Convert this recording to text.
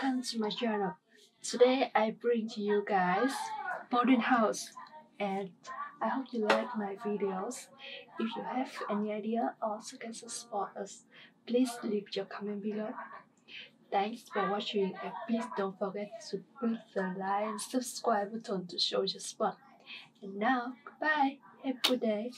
welcome to my channel. Today I bring to you guys boarding house and I hope you like my videos. If you have any idea or suggestions support us, please leave your comment below. Thanks for watching and please don't forget to press the like and subscribe button to show your support. And now, goodbye, have a good day.